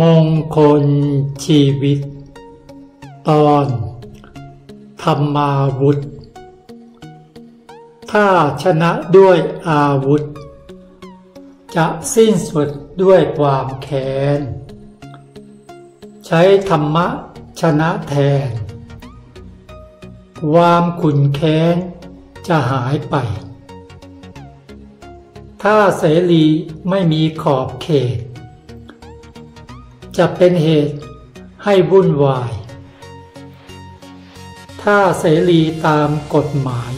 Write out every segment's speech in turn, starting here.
มงคลชีวิต ตอน ธรรมาวุธ ถ้าชนะด้วยอาวุธ จะสิ้นสุดด้วยความแค้น ใช้ธรรมะชนะแทน ความขุนแค้นจะหายไป ถ้าเสรีไม่มีขอบเขต จะเป็นเหตุให้วุ่นวาย ถ้าเสรีตามกฎหมาย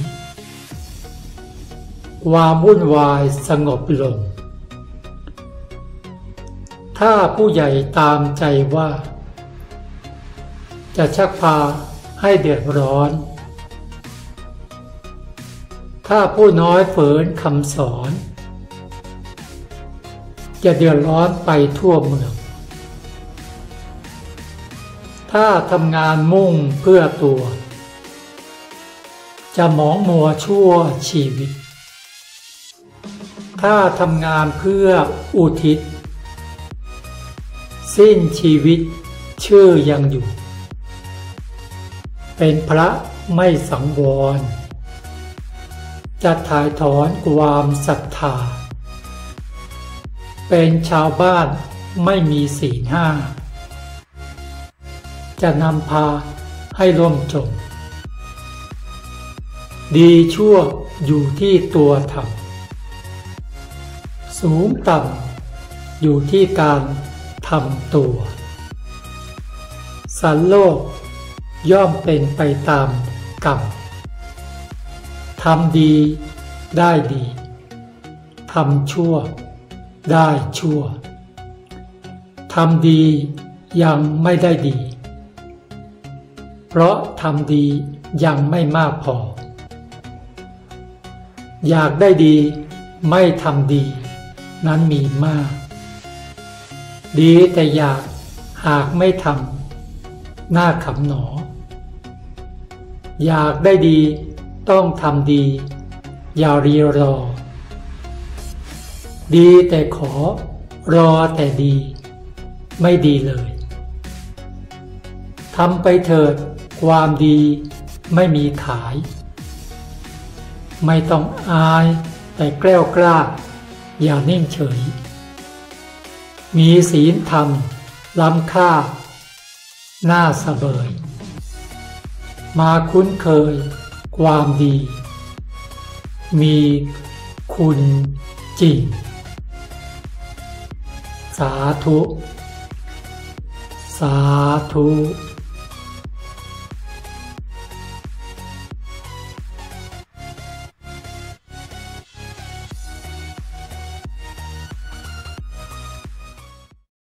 ความวุ่นวายสงบลง ถ้าผู้ใหญ่ตามใจว่า จะชักพาให้เดือดร้อน ถ้าผู้น้อยฝืนคำสอน จะเดือดร้อนไปทั่วเมือง ถ้าทำงานมุ่งเพื่อตัว จะหมองมัวชั่วชีวิต ถ้าทำงานเพื่ออุทิศ สิ้นชีวิตชื่อยังอยู่ เป็นพระไม่สังวร จะถ่ายถอนความศรัทธา เป็นชาวบ้านไม่มีศีลห้า จะนำพาให้ร่วมจม ดีชั่วอยู่ที่ตัวทำสูงต่ำอยู่ที่การทำตัว สันโลกย่อมเป็นไปตามกรรมทำดีได้ดีทำชั่ว ได้ชั่วทำดียังไม่ได้ดี เพราะทำดียังไม่มากพอ อยากได้ดีไม่ทำดี นั้นมีมาก ดีแต่อยากหากไม่ทำหน้าขำหนอ อยากได้ดีต้องทำดี อย่ารีรอ ดีแต่ขอรอแต่ดี ไม่ดีเลยทำไปเถิด ความดีไม่มีขาย ไม่ต้องอายแต่แกล้วกล้า อย่านิ่งเฉย มีศีลธรรม ล้ำค่า หน้าสเบย มาคุ้นเคย ความดี มีคุณจริง สาธุ สาธุ